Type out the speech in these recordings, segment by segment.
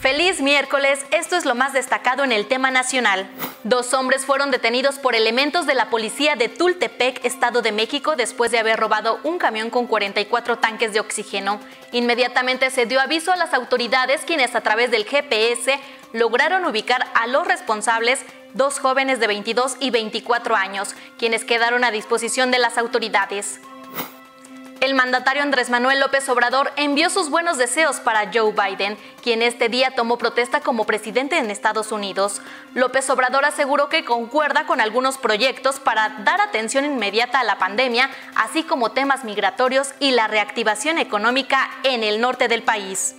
Feliz miércoles, esto es lo más destacado en el tema nacional. Dos hombres fueron detenidos por elementos de la policía de Tultepec, Estado de México, después de haber robado un camión con 44 tanques de oxígeno. Inmediatamente se dio aviso a las autoridades, quienes a través del GPS lograron ubicar a los responsables, dos jóvenes de 22 y 24 años, quienes quedaron a disposición de las autoridades. El mandatario Andrés Manuel López Obrador envió sus buenos deseos para Joe Biden, quien este día tomó protesta como presidente en Estados Unidos. López Obrador aseguró que concuerda con algunos proyectos para dar atención inmediata a la pandemia, así como temas migratorios y la reactivación económica en el norte del país.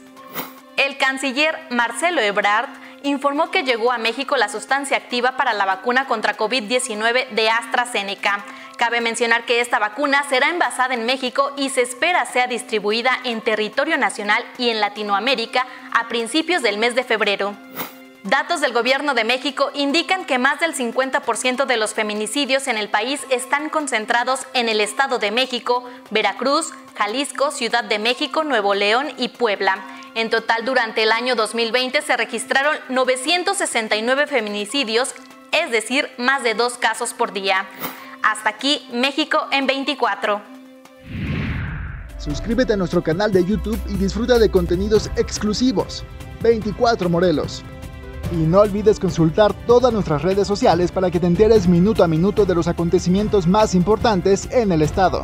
El canciller Marcelo Ebrard informó que llegó a México la sustancia activa para la vacuna contra COVID-19 de AstraZeneca. Cabe mencionar que esta vacuna será envasada en México y se espera sea distribuida en territorio nacional y en Latinoamérica a principios del mes de febrero. Datos del Gobierno de México indican que más del 50% de los feminicidios en el país están concentrados en el Estado de México, Veracruz, Jalisco, Ciudad de México, Nuevo León y Puebla. En total, durante el año 2020 se registraron 969 feminicidios, es decir, más de dos casos por día. Hasta aquí, México en 24. Suscríbete a nuestro canal de YouTube y disfruta de contenidos exclusivos. 24 Morelos. Y no olvides consultar todas nuestras redes sociales para que te enteres minuto a minuto de los acontecimientos más importantes en el estado.